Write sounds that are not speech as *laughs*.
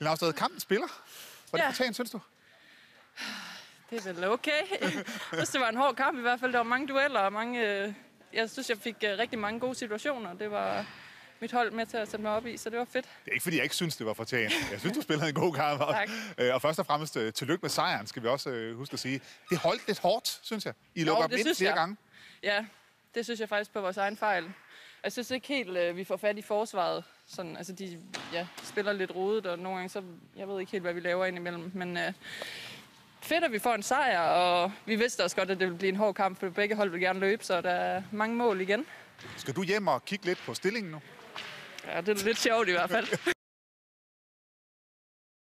Lene Afsted, kampen spiller. Var det Ja. fortjent, synes du? Det er vel okay. *laughs* Jeg synes, det var en hård kamp i hvert fald. Der var mange dueller og mange... Øh, jeg synes, jeg fik øh, rigtig mange gode situationer. Det var mit hold med til at sætte mig op i, så det var fedt. Det er ikke, fordi jeg ikke synes, det var fortjent. Jeg synes, du spillede en god kamp. også. *laughs* Tak. Øh, Og først og fremmest tillykke med sejren, skal vi også huske at sige. Det holdt lidt hårdt, synes jeg. I lukker ind synes flere jeg. gange. Ja, det synes jeg faktisk på vores egen fejl. Jeg synes ikke helt, øh, vi får fat i forsvaret. Sådan, altså, de ja, spiller lidt rodet, og nogle gange så... Jeg ved ikke helt, hvad vi laver indimellem, men... Øh, fedt, at vi får en sejr, og vi vidste også godt, at det ville blive en hård kamp, for begge hold vil gerne løbe, så der er mange mål igen. Skal du hjem og kigge lidt på stillingen nu? Ja, det er lidt sjovt i hvert fald. *laughs*